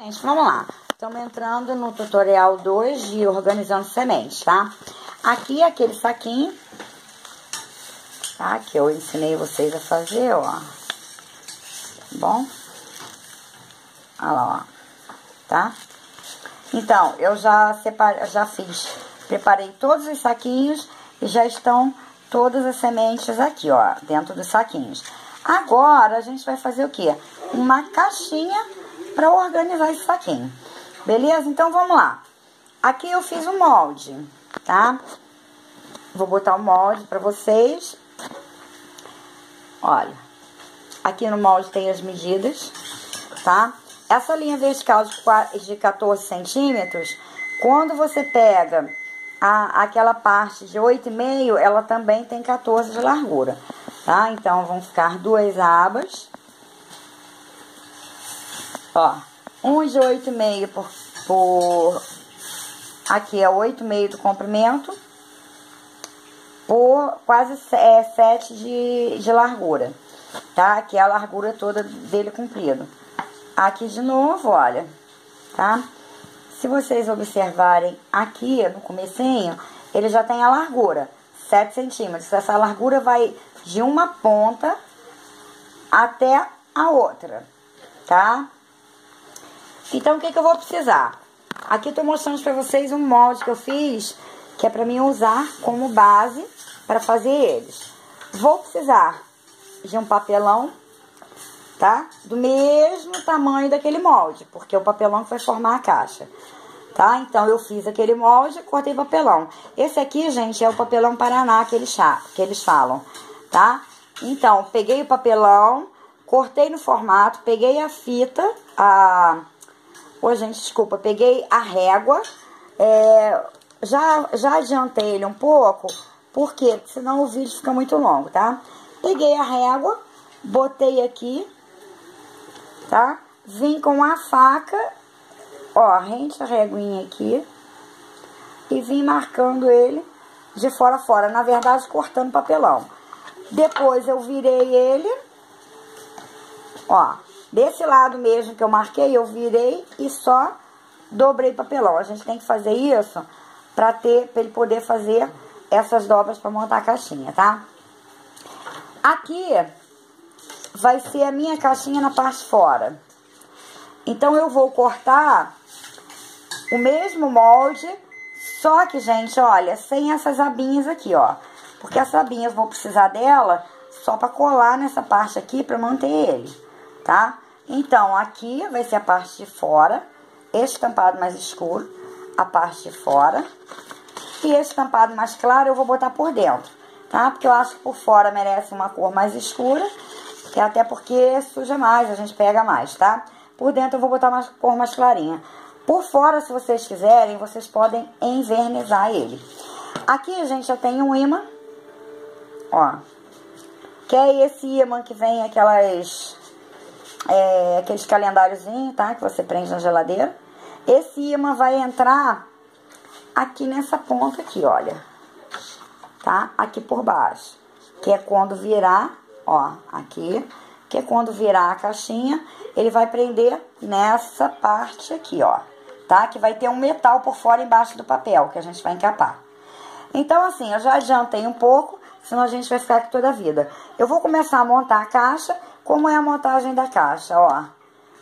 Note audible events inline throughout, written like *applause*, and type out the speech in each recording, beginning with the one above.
Gente, vamos lá. Estamos entrando no tutorial 2 de organizando sementes, tá? Aqui é aquele saquinho, tá? Que eu ensinei vocês a fazer, ó. Bom? Olha lá, ó. Tá? Então, eu já separei, já fiz, preparei todos os saquinhos e já estão todas as sementes aqui, ó, dentro dos saquinhos. Agora, a gente vai fazer o quê? Uma caixinha para organizar esse saquinho. Beleza? Então, vamos lá. Aqui eu fiz um molde, tá? Vou botar o molde para vocês. Olha, aqui no molde tem as medidas, tá? Essa linha vertical de 14 centímetros, quando você pega a, aquela parte de 8,5, ela também tem 14 de largura, tá? Então, vão ficar duas abas Ó, um de 8,5 por, por... Aqui é 8,5 do comprimento. Por quase é, 7 de, de largura. Tá? Aqui é a largura toda dele comprido. Aqui de novo, olha. Tá? Se vocês observarem aqui no comecinho, ele já tem a largura. 7 centímetros. Essa largura vai de uma ponta até a outra, tá? Então, o que, que eu vou precisar? Aqui eu tô mostrando para vocês um molde que eu fiz, que é para mim usar como base para fazer eles. Vou precisar de um papelão, tá? Do mesmo tamanho daquele molde, porque é o papelão que vai formar a caixa. Tá? Então, eu fiz aquele molde cortei papelão. Esse aqui, gente, é o papelão Paraná que eles, que eles falam, tá? Então, peguei o papelão, cortei no formato, peguei a fita, a Ô, gente, desculpa, peguei a régua, é, já, já adiantei ele um pouco, por quê? Porque senão o vídeo fica muito longo, tá? Peguei a régua, botei aqui, tá? Vim com a faca, ó, rente a réguinha aqui, e vim marcando ele de fora a fora, na verdade cortando papelão. Depois eu virei ele, ó, Desse lado mesmo que eu marquei, eu virei e só dobrei papelão. A gente tem que fazer isso para ter, para ele poder fazer essas dobras para montar a caixinha, tá? Aqui vai ser a minha caixinha na parte fora. Então, eu vou cortar o mesmo molde, só que, gente, olha, sem essas abinhas aqui, ó. Porque essa abinha eu vou precisar dela só para colar nessa parte aqui para manter ele tá? Então, aqui vai ser a parte de fora, estampado mais escuro, a parte de fora. E estampado mais claro eu vou botar por dentro, tá? Porque eu acho que por fora merece uma cor mais escura, que até porque suja mais, a gente pega mais, tá? Por dentro eu vou botar uma cor mais clarinha. Por fora, se vocês quiserem, vocês podem envernizar ele. Aqui, gente, eu tenho um imã, ó. Que é esse imã que vem aquelas é, aqueles calendáriozinhos, tá? Que você prende na geladeira. Esse imã vai entrar aqui nessa ponta aqui, olha. Tá? Aqui por baixo. Que é quando virar, ó, aqui. Que é quando virar a caixinha, ele vai prender nessa parte aqui, ó. Tá? Que vai ter um metal por fora embaixo do papel, que a gente vai encapar. Então, assim, eu já adiantei um pouco, senão a gente vai ficar aqui toda a vida. Eu vou começar a montar a caixa como é a montagem da caixa, ó.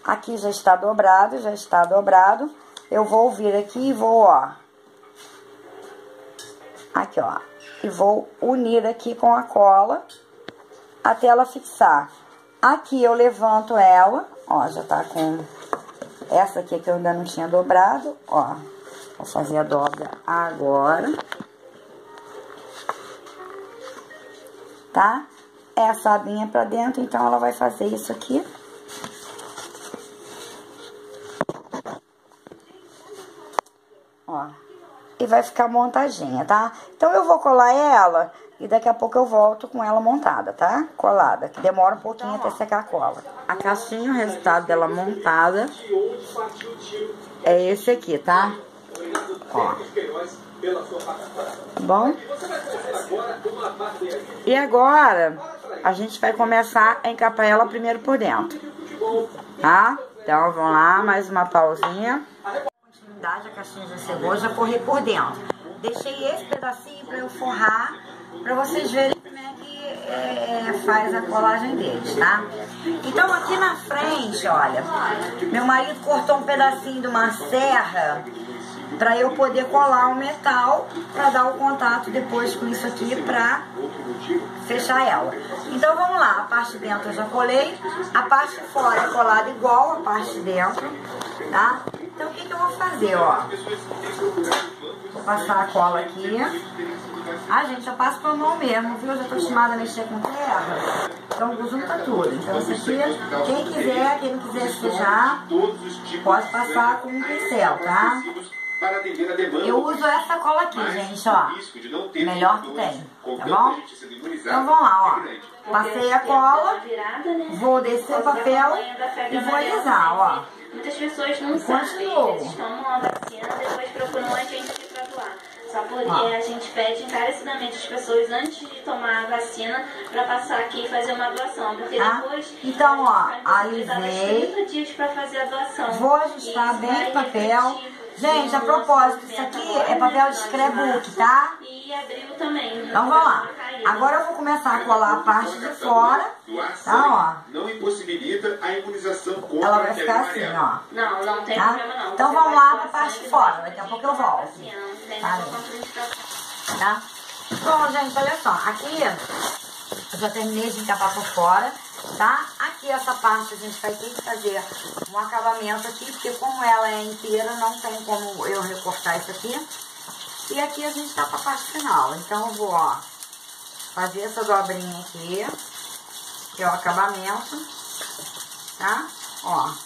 Aqui já está dobrado, já está dobrado. Eu vou vir aqui e vou, ó. Aqui, ó. E vou unir aqui com a cola até ela fixar. Aqui eu levanto ela, ó, já tá com essa aqui que eu ainda não tinha dobrado, ó. Vou fazer a dobra agora. Tá? Essa abinha pra dentro, então ela vai fazer isso aqui. Ó, e vai ficar montadinha, tá? Então, eu vou colar ela e daqui a pouco eu volto com ela montada, tá? Colada, que demora um pouquinho até secar a cola. A caixinha, o resultado dela montada é esse aqui, tá? Ó. Bom? E agora, a gente vai começar a encapar ela primeiro por dentro, tá? Então, vamos lá, mais uma pausinha. Continuidade, a caixinha chegou, já corri por dentro. Deixei esse pedacinho pra eu forrar, pra vocês verem como é que é, faz a colagem deles, tá? Então, aqui na frente, olha, meu marido cortou um pedacinho de uma serra para eu poder colar o metal para dar o contato depois com isso aqui para fechar ela. Então vamos lá, a parte de dentro eu já colei, a parte fora é colada igual a parte de dentro, tá? Então o que, que eu vou fazer, ó? Vou passar a cola aqui. Ah, gente, eu passo a mão mesmo, viu? Eu já tô acostumada a mexer com terra. Então junta tudo. Então isso aqui, quem quiser, quem não quiser sujar, pode passar com um pincel, tá? Para atender a demanda. Eu uso essa cola aqui, gente, ó. Melhor que tem, tá bom? Então vamos lá, ó. Passei a cola, vou descer o papel e vou alisar, ó. Muitas pessoas não sabem, eles tomam a vacina, depois procuram a gente para doar. Só porque ah. a gente pede encarecidamente as pessoas antes de tomar a vacina para passar aqui e fazer uma doação. Porque ah. depois. Então, ó, alisei. 30 dias para fazer a doação. Vou ajustar bem o papel. Gente, a propósito, isso aqui é papel de scrapbook, tá? E abriu também. Então vamos lá. Agora eu vou começar a colar a parte de fora, tá, ó. Não impossibilita a imunização contra Ela vai ficar assim, ó. Não, não tem tá? problema não. Então vamos lá pra parte de fora, daqui a pouco eu volto. Tá? tá? Bom, gente, olha só, aqui eu já terminei de encapar por fora tá? Aqui essa parte a gente vai ter que fazer um acabamento aqui, porque como ela é inteira, não tem como eu recortar isso aqui. E aqui a gente tá pra parte final. Então eu vou, ó, fazer essa dobrinha aqui, que é o acabamento, tá? Ó.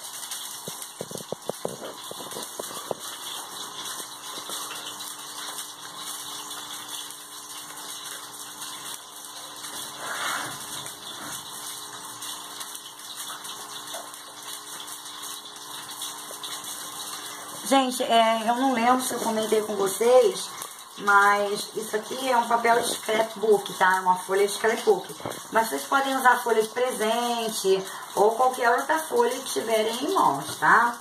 Gente, é, eu não lembro se eu comentei com vocês, mas isso aqui é um papel scrapbook, tá? É uma folha de scrapbook. Mas vocês podem usar folha de presente ou qualquer outra folha que tiverem em mãos, tá?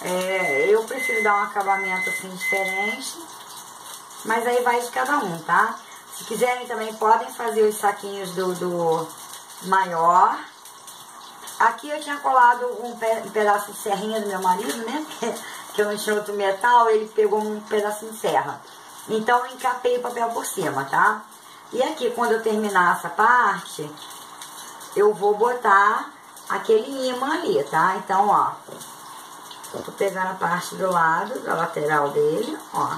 É, eu prefiro dar um acabamento assim diferente, mas aí vai de cada um, tá? Se quiserem também podem fazer os saquinhos do, do maior, Aqui eu tinha colado um, pedaço de serrinha do meu marido, né? *laughs* Que eu não tinha outro metal, ele pegou um pedacinho de serra. Então eu encapei o papel por cima, tá? E aqui, quando eu terminar essa parte, eu vou botar aquele imã ali, tá? Então, ó, tô pegando a parte do lado, da lateral dele, ó.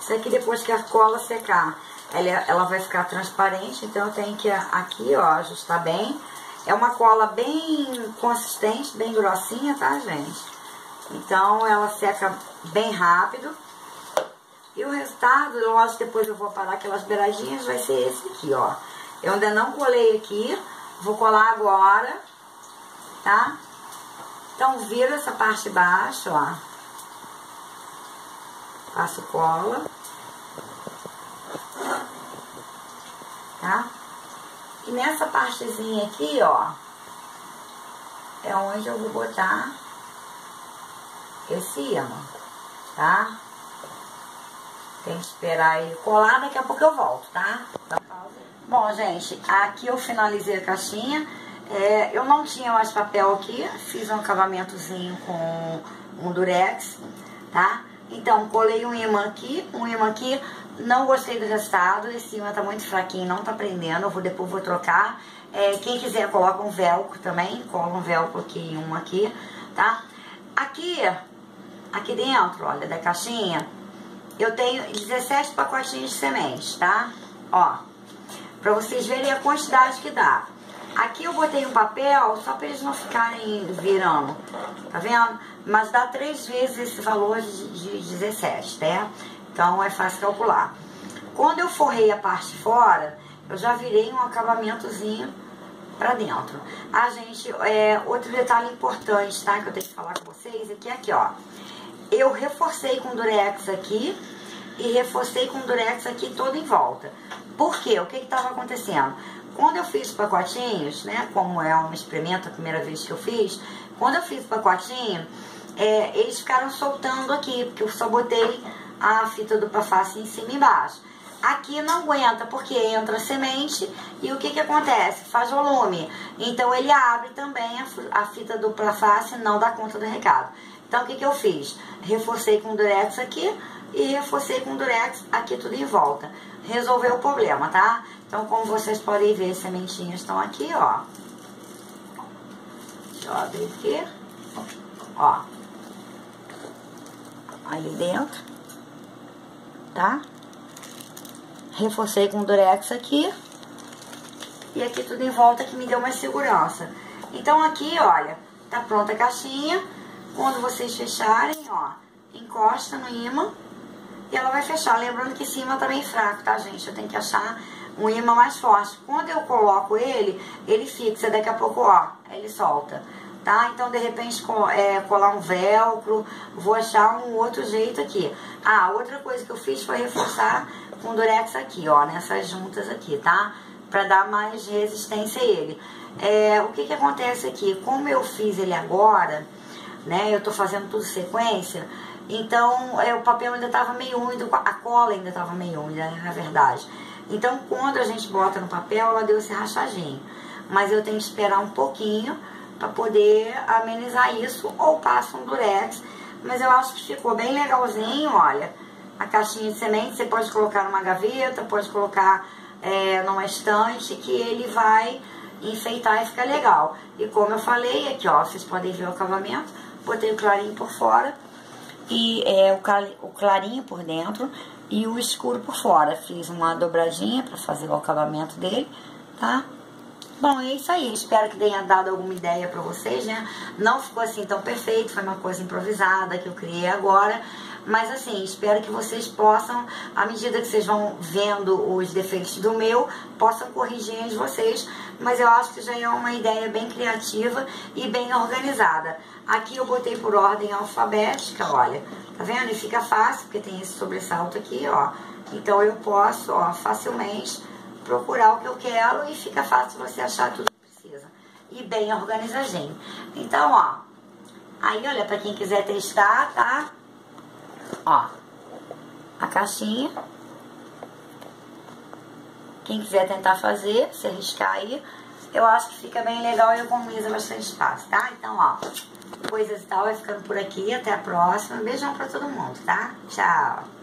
Isso aqui depois que a cola secar, ela, ela vai ficar transparente, então eu tenho que aqui, ó, ajustar bem. É uma cola bem consistente, bem grossinha, tá, gente? Então, ela seca bem rápido. E o resultado, lógico, depois eu vou parar aquelas beiradinhas, vai ser esse aqui, ó. Eu ainda não colei aqui, vou colar agora, tá? Então, vira essa parte de baixo, ó. Passo cola. Tá? E nessa partezinha aqui, ó, é onde eu vou botar esse imã, tá? Tem que esperar ele colar, daqui a pouco eu volto, tá? Bom, gente, aqui eu finalizei a caixinha. É, eu não tinha mais papel aqui, fiz um acabamentozinho com um durex, tá? Então, colei um imã aqui, um imã aqui, não gostei do resultado, esse imã tá muito fraquinho, não tá prendendo, eu vou, depois vou trocar. É, quem quiser coloca um velcro também, cola um velcro aqui um aqui, tá? Aqui, aqui dentro, olha, da caixinha, eu tenho 17 pacotinhos de sementes, tá? Ó, pra vocês verem a quantidade que dá. Aqui eu botei um papel só para eles não ficarem virando, tá vendo? Mas dá três vezes esse valor de, de 17, né? Então é fácil calcular. Quando eu forrei a parte fora, eu já virei um acabamentozinho pra dentro. Ah, gente, é, outro detalhe importante, tá? Que eu tenho que falar com vocês é que aqui, ó. Eu reforcei com durex aqui e reforcei com durex aqui todo em volta. Por quê? O que que tava acontecendo? quando eu fiz pacotinhos, né, como é um experimento, a primeira vez que eu fiz, quando eu fiz pacotinho, é, eles ficaram soltando aqui, porque eu só botei a fita dupla face em cima e embaixo. Aqui não aguenta, porque entra semente e o que que acontece? Faz volume. Então ele abre também a, fita dupla face não dá conta do recado. Então o que que eu fiz? Reforcei com durex aqui e reforcei com durex aqui tudo em volta. Resolveu o problema, tá? Então como vocês podem ver, as sementinhas estão aqui, ó. Deixa eu abrir aqui. Ó. Ali dentro. Tá? Reforcei com durex aqui. E aqui tudo em volta que me deu mais segurança. Então aqui, olha, tá pronta a caixinha. Quando vocês fecharem, ó, encosta no imã e ela vai fechar. Lembrando que esse imã tá bem fraco, tá, gente? Eu tenho que achar um imã mais forte. Quando eu coloco ele, ele fixa. Daqui a pouco, ó, ele solta. Tá? Então, de repente, é, colar um velcro, vou achar um outro jeito aqui. Ah, outra coisa que eu fiz foi reforçar com durex aqui, ó, nessas juntas aqui, tá? Pra dar mais resistência a ele. É, o que que acontece aqui? Como eu fiz ele agora, né, eu tô fazendo tudo sequência, então é, o papel ainda tava meio úmido, a cola ainda tava meio úmida, né, na verdade. Então, quando a gente bota no papel, ela deu esse rachadinho. Mas eu tenho que esperar um pouquinho para poder amenizar isso, ou passo um durex. Mas eu acho que ficou bem legalzinho, olha a caixinha de semente você pode colocar numa gaveta, pode colocar é, numa estante que ele vai enfeitar e ficar legal. E como eu falei aqui, ó, vocês podem ver o acabamento, botei o clarinho por fora e é, o, clarinho por dentro e o escuro por fora. Fiz uma dobradinha para fazer o acabamento dele, tá? Bom, é isso aí. Espero que tenha dado alguma ideia para vocês, né? Não ficou assim tão perfeito, foi uma coisa improvisada que eu criei agora. Mas assim, espero que vocês possam, à medida que vocês vão vendo os defeitos do meu, possam corrigir de vocês. Mas eu acho que já é uma ideia bem criativa e bem organizada. Aqui eu botei por ordem alfabética, olha. Tá vendo? E fica fácil, porque tem esse sobressalto aqui, ó. Então eu posso, ó, facilmente procurar o que eu quero e fica fácil você achar tudo que precisa. E bem organizadinho. Então, ó. Aí, olha, pra quem quiser testar, tá? Ó, a caixinha. Quem quiser tentar fazer, se arriscar aí, eu acho que fica bem legal e economiza bastante espaço, tá? Então, ó, coisas e tal vai ficando por aqui. Até a próxima. Beijão pra todo mundo, tá? Tchau.